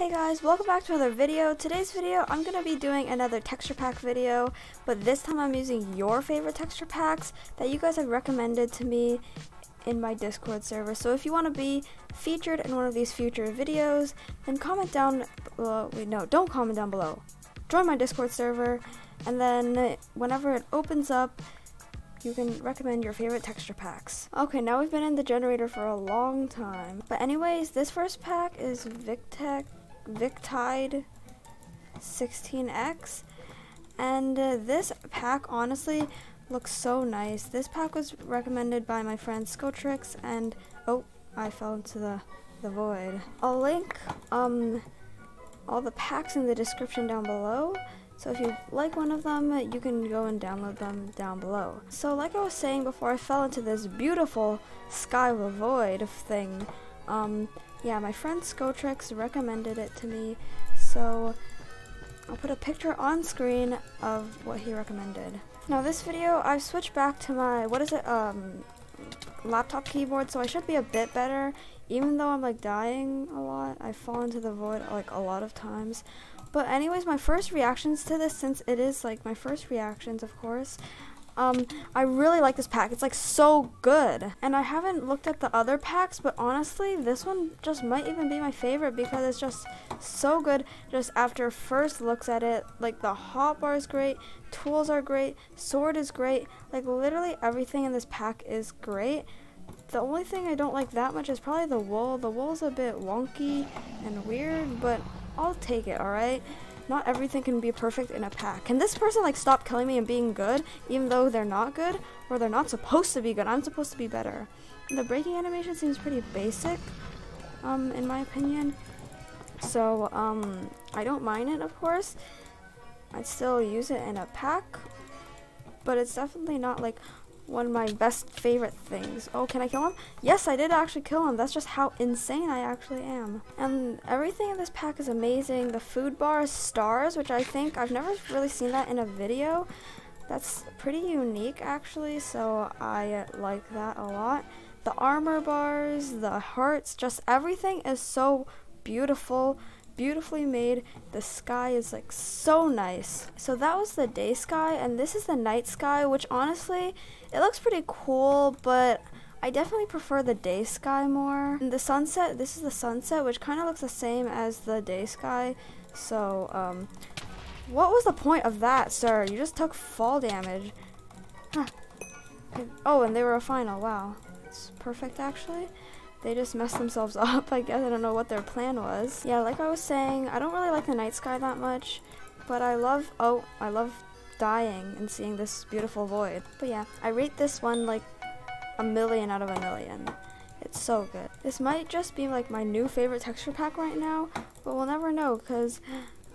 Hey guys, welcome back to another video. Today's video, I'm going to be doing another texture pack video, but this time I'm using your favorite texture packs that you guys have recommended to me in my Discord server. So if you want to be featured in one of these future videos, then comment down below. Wait, no, don't comment down below. Join my Discord server, and then whenever it opens up, you can recommend your favorite texture packs. Okay, now we've been in the generator for a long time. But anyways, this first pack is Victide, Victide 16X. And uh, this pack honestly looks so nice. This pack was recommended by my friend Skotrix and oh, I fell into the, the void. I'll link um all the packs in the description down below. So if you like one of them, you can go and download them down below. So like I was saying before I fell into this beautiful Sky of Void thing, um, yeah, my friend Skotrix recommended it to me, so I'll put a picture on screen of what he recommended. Now this video, I've switched back to my, what is it, um, laptop keyboard, so I should be a bit better, even though I'm like dying a lot. I fall into the void like a lot of times. But anyways, my first reactions to this, since it is like my first reactions, of course, um, I really like this pack. It's like so good. And I haven't looked at the other packs, but honestly, this one just might even be my favorite because it's just so good. Just after first looks at it, like the hotbar is great, tools are great, sword is great. Like literally everything in this pack is great. The only thing I don't like that much is probably the wool. The wool's a bit wonky and weird, but I'll take it, alright? Not everything can be perfect in a pack. Can this person like stop killing me and being good, even though they're not good, or they're not supposed to be good? I'm supposed to be better. The breaking animation seems pretty basic, um, in my opinion. So, um, I don't mind it, of course. I'd still use it in a pack, but it's definitely not like one of my best favorite things. Oh, can I kill him? Yes, I did actually kill him. That's just how insane I actually am. And everything in this pack is amazing. The food bar is stars, which I think I've never really seen that in a video. That's pretty unique actually, so I like that a lot. The armor bars, the hearts, just everything is so beautiful beautifully made. The sky is like so nice. So that was the day sky and this is the night sky, which honestly, it looks pretty cool, but I definitely prefer the day sky more. And the sunset, this is the sunset, which kind of looks the same as the day sky. So, um, what was the point of that, sir? You just took fall damage. Huh. Oh, and they were a final. Wow. It's perfect, actually they just messed themselves up. I guess I don't know what their plan was. Yeah, like I was saying, I don't really like the night sky that much, but I love, oh, I love dying and seeing this beautiful void. But yeah, I rate this one like a million out of a million. It's so good. This might just be like my new favorite texture pack right now, but we'll never know because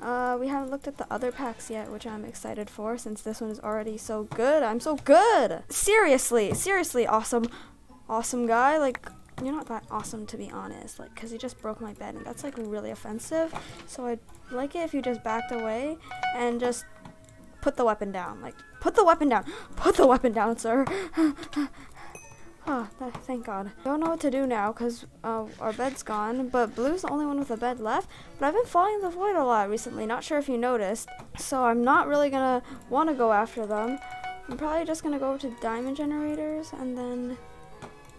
uh, we haven't looked at the other packs yet, which I'm excited for since this one is already so good. I'm so good! Seriously, seriously awesome, awesome guy. Like, you're not that awesome to be honest like because you just broke my bed and that's like really offensive. So i'd like it if you just backed away and just put the weapon down like put the weapon down put the weapon down sir. Oh that, thank god. Don't know what to do now because uh, our bed's gone but blue's the only one with a bed left but i've been falling in the void a lot recently not sure if you noticed. So i'm not really gonna want to go after them. I'm probably just gonna go to diamond generators and then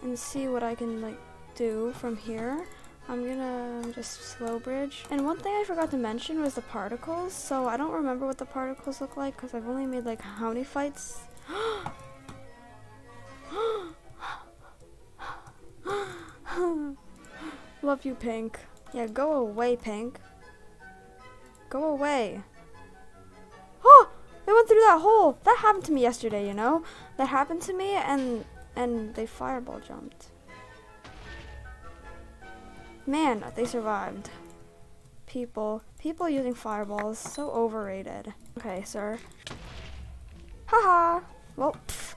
and see what I can like do from here. I'm gonna just slow bridge. And one thing I forgot to mention was the particles. So I don't remember what the particles look like because I've only made like how many fights? Love you, Pink. Yeah, go away, Pink. Go away. Oh! They went through that hole! That happened to me yesterday, you know? That happened to me and and they fireball jumped. Man, they survived. People. People using fireballs. So overrated. Okay, sir. Haha! Well, pff,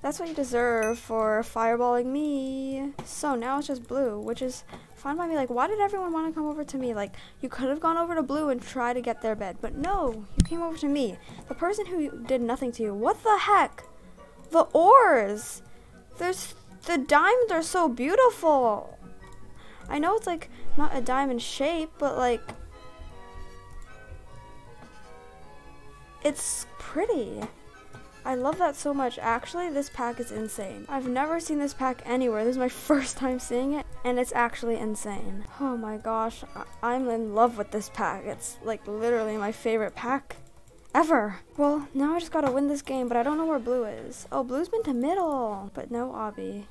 that's what you deserve for fireballing me. So now it's just blue, which is fine by me. Like, why did everyone want to come over to me? Like, you could have gone over to blue and try to get their bed. But no, you came over to me. The person who did nothing to you. What the heck? The ores! There's the diamonds are so beautiful. I know it's like not a diamond shape, but like it's pretty. I love that so much. Actually, this pack is insane. I've never seen this pack anywhere. This is my first time seeing it, and it's actually insane. Oh my gosh, I am in love with this pack. It's like literally my favorite pack ever. Well, now I just gotta win this game, but I don't know where blue is. Oh, blue's been to middle, but no obby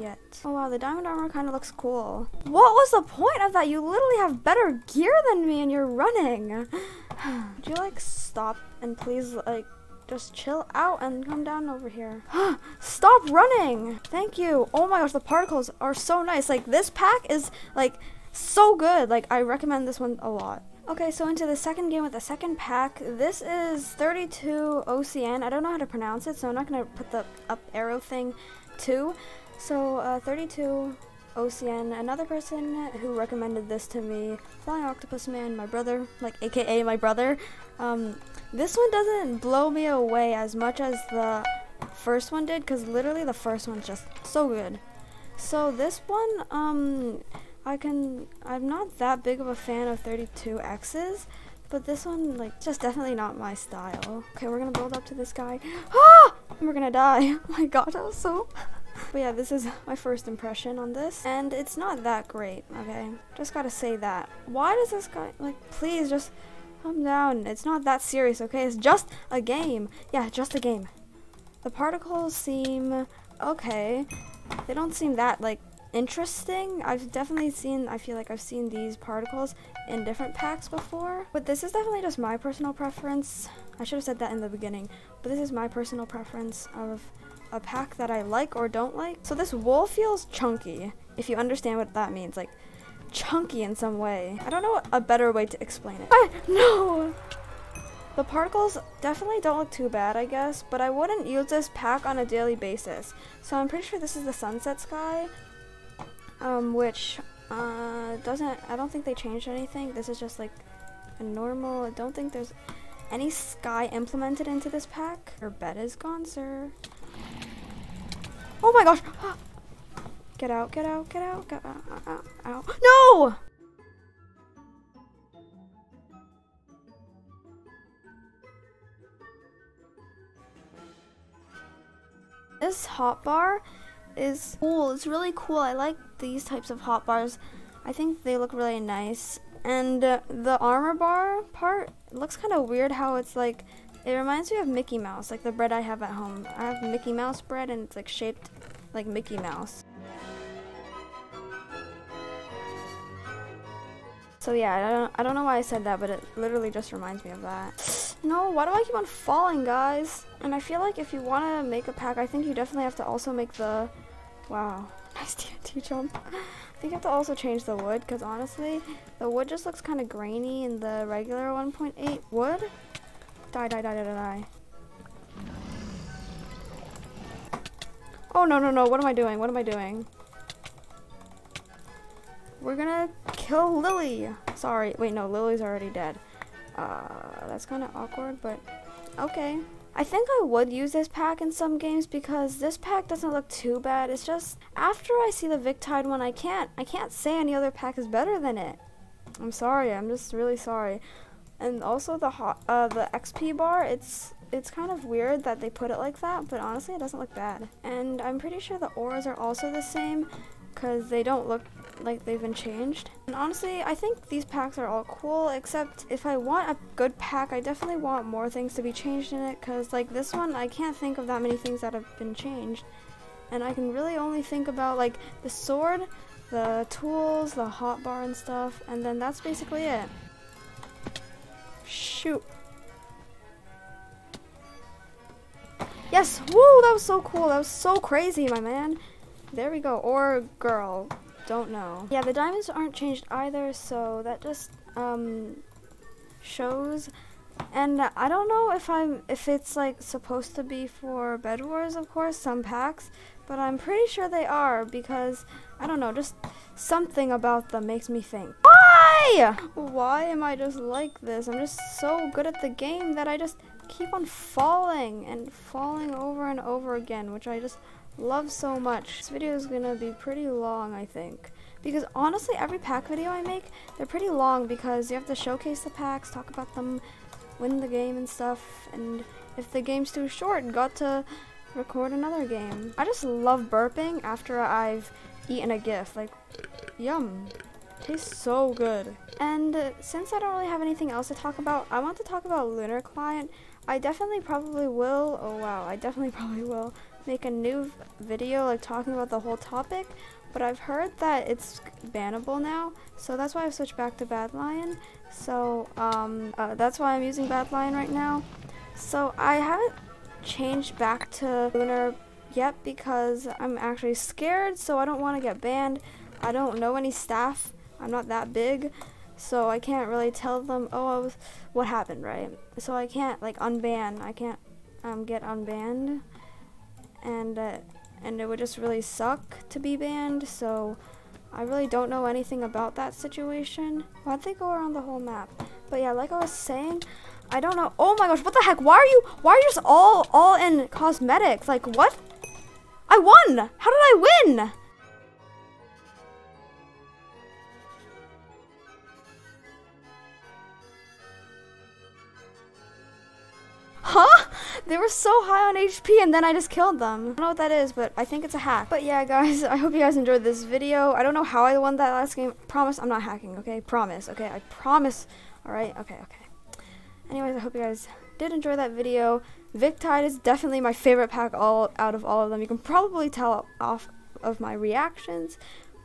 yet. Oh wow, the diamond armor kind of looks cool. What was the point of that? You literally have better gear than me and you're running. Would you like stop and please like just chill out and come down over here. Stop running! Thank you. Oh my gosh, the particles are so nice. Like this pack is like so good. Like I recommend this one a lot. Okay, so into the second game with the second pack. This is 32 OCN. I don't know how to pronounce it, so I'm not going to put the up arrow thing too. So uh, 32 OCN, another person who recommended this to me, Flying Octopus Man, my brother, like aka my brother. Um, this one doesn't blow me away as much as the first one did, because literally the first one's just so good. So this one, um, I can, I'm not that big of a fan of 32X's, but this one, like, just definitely not my style. Okay, we're gonna build up to this guy. Ah! And we're gonna die. Oh my god, that was so... But yeah, this is my first impression on this, and it's not that great, okay? Just gotta say that. Why does this guy, like, please just calm down. It's not that serious, okay? It's just a game. Yeah, just a game. The particles seem okay. They don't seem that, like, interesting. I've definitely seen, I feel like I've seen these particles in different packs before. But this is definitely just my personal preference. I should have said that in the beginning. But this is my personal preference of a pack that I like or don't like. So this wool feels chunky, if you understand what that means. Like, chunky in some way. I don't know a better way to explain it. No! The particles definitely don't look too bad, I guess, but I wouldn't use this pack on a daily basis. So I'm pretty sure this is the Sunset Sky, um, which uh, doesn't, I don't think they changed anything. This is just like a normal, I don't think there's any sky implemented into this pack. Your bed is gone, sir. Oh my gosh. Get out, get out, get out, get out, out, out. No! This hotbar is cool. It's really cool. I like these types of hot bars. I think they look really nice. And uh, the armor bar part looks kind of weird how it's like it reminds me of Mickey Mouse, like the bread I have at home. I have Mickey Mouse bread and it's like shaped like Mickey Mouse. So yeah, I don't, I don't know why I said that, but it literally just reminds me of that. No, why do I keep on falling, guys? And I feel like if you want to make a pack, I think you definitely have to also make the... Wow, nice TNT jump. I think you have to also change the wood, because honestly, the wood just looks kind of grainy in the regular 1.8 wood. Die, die, die, die, die. Oh, no, no, no. What am I doing? What am I doing? We're gonna kill Lily. Sorry. Wait, no. Lily's already dead. Uh, that's kind of awkward, but okay. I think I would use this pack in some games because this pack doesn't look too bad. It's just after I see the Victide one, I can't I can't say any other pack is better than it. I'm sorry. I'm just really sorry and also the hot, uh, the XP bar, it's it's kind of weird that they put it like that, but honestly, it doesn't look bad. And I'm pretty sure the ores are also the same because they don't look like they've been changed. And honestly, I think these packs are all cool, except if I want a good pack, I definitely want more things to be changed in it because like this one, I can't think of that many things that have been changed. And I can really only think about like the sword, the tools, the hotbar and stuff, and then that's basically it. Shoot. Yes! Woo! That was so cool. That was so crazy, my man. There we go. Or girl. Don't know. Yeah, the diamonds aren't changed either, so that just um shows. And I don't know if I'm if it's like supposed to be for Bed Wars, of course, some packs, but I'm pretty sure they are because I don't know, just something about them makes me think. Why? Why am I just like this? I'm just so good at the game that I just keep on falling and falling over and over again, which I just love so much. This video is gonna be pretty long, I think, because honestly, every pack video I make, they're pretty long because you have to showcase the packs, talk about them, win the game and stuff, and if the game's too short, got to record another game. I just love burping after I've eaten a gift. Like, yum. Tastes so good. And uh, since I don't really have anything else to talk about, I want to talk about Lunar Client. I definitely probably will, oh wow, I definitely probably will make a new video like talking about the whole topic, but I've heard that it's bannable now, so that's why I've switched back to Badlion. So um, uh, that's why I'm using Badlion right now. So I haven't changed back to Lunar yet because I'm actually scared, so I don't want to get banned. I don't know any staff. I'm not that big, so I can't really tell them, oh, was, what happened, right? So I can't like unban. I can't um, get unbanned, and uh, and it would just really suck to be banned. So I really don't know anything about that situation. Why'd they go around the whole map? But yeah, like I was saying, I don't know. Oh my gosh, what the heck? Why are you, why are you just all, all in cosmetics? Like what? I won! How did I win? Huh? They were so high on HP and then I just killed them. I don't know what that is, but I think it's a hack. But yeah, guys, I hope you guys enjoyed this video. I don't know how I won that last game. Promise I'm not hacking, okay? Promise, okay? I promise. Alright, okay, okay. Anyways, I hope you guys did enjoy that video. Victide is definitely my favorite pack all out of all of them. You can probably tell off of my reactions.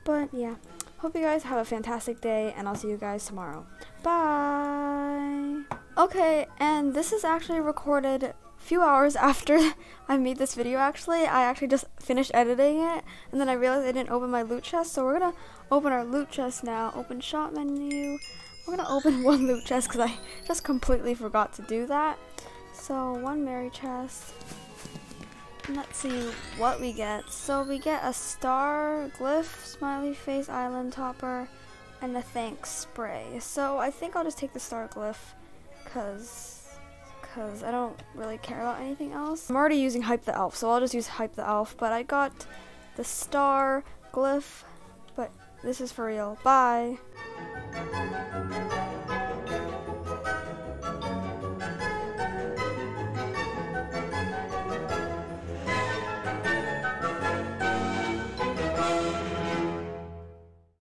But yeah, hope you guys have a fantastic day and I'll see you guys tomorrow. Bye! Okay, and this is actually recorded a few hours after I made this video actually. I actually just finished editing it and then I realized I didn't open my loot chest. So we're gonna open our loot chest now. Open shop menu. We're gonna open one loot chest because I just completely forgot to do that. So one Merry chest. And Let's see what we get. So we get a star, glyph, smiley face, island topper, and a thanks spray. So I think I'll just take the star glyph because because I don't really care about anything else. I'm already using Hype the Elf, so I'll just use Hype the Elf, but I got the star glyph, but this is for real. Bye!